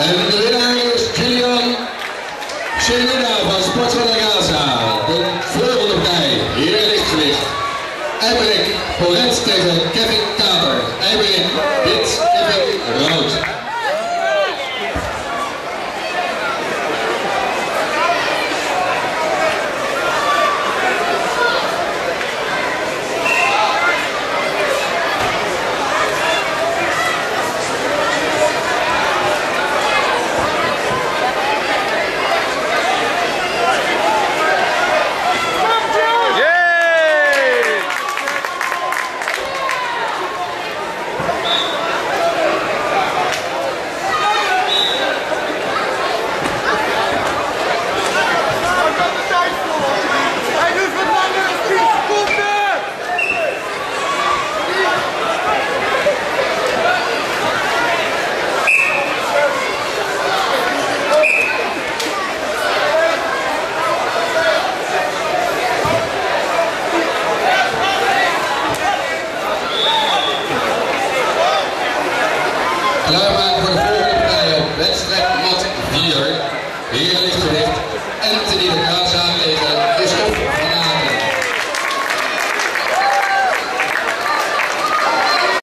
En de winnaar is Julian Celina van Sport van de Gaza. De volgende partij, hier in lichtgewicht. Emmerich Porens tegen Kevin Kater. Klaarmaken voor de volgende op wedstrijd mat 4.